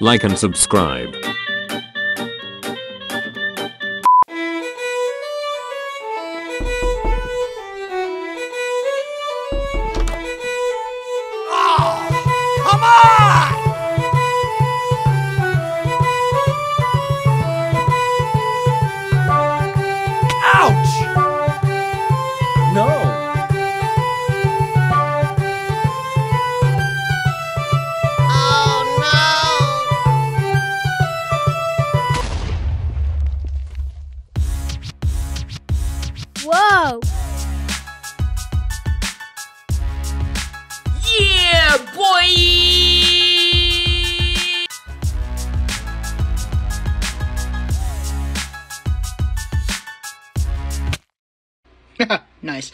like and subscribe. nice.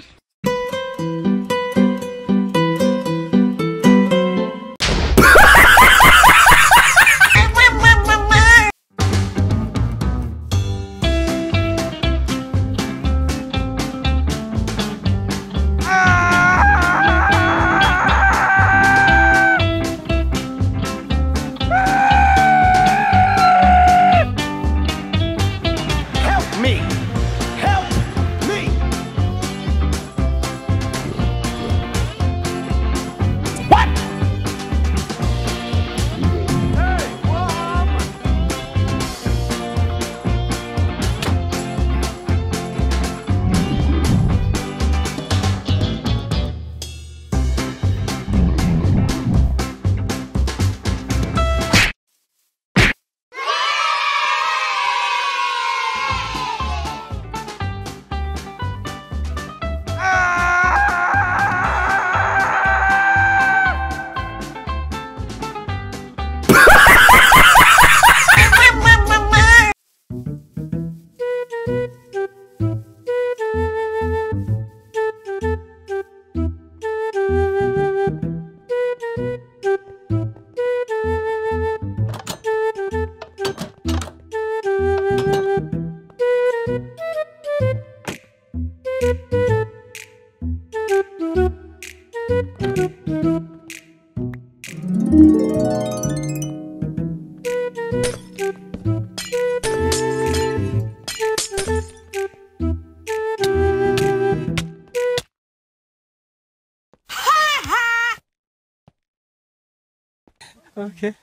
Okay.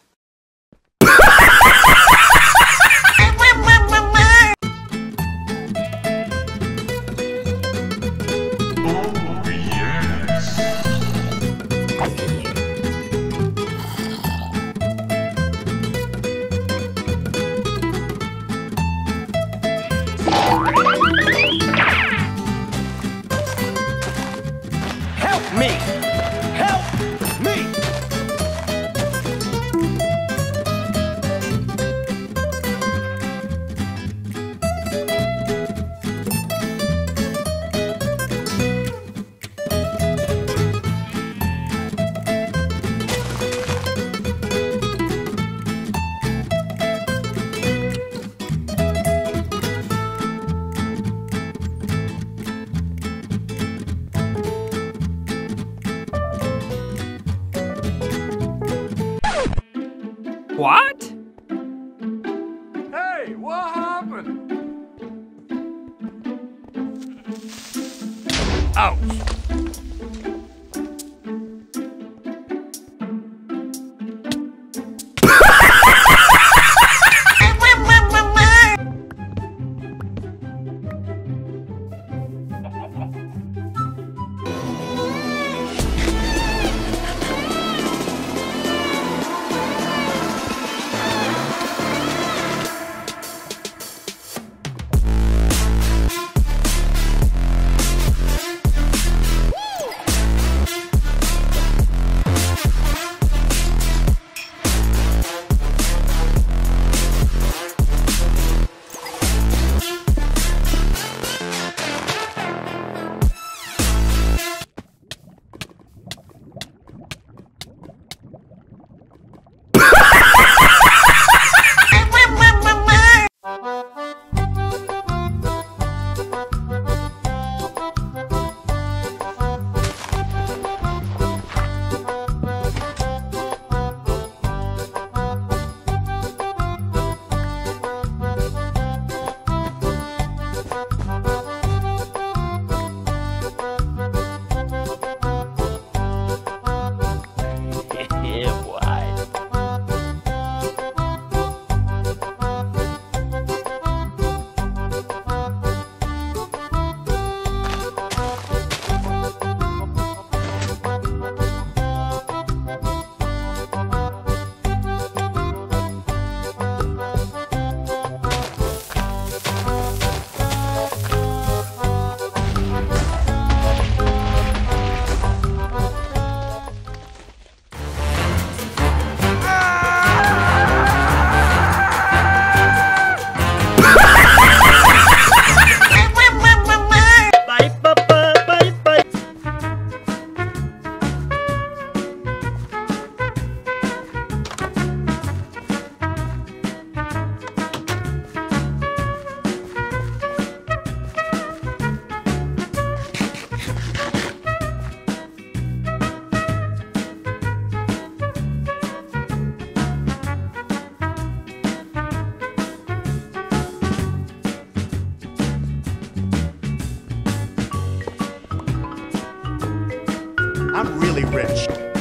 What? Hey, what happened? Ouch! Really rich.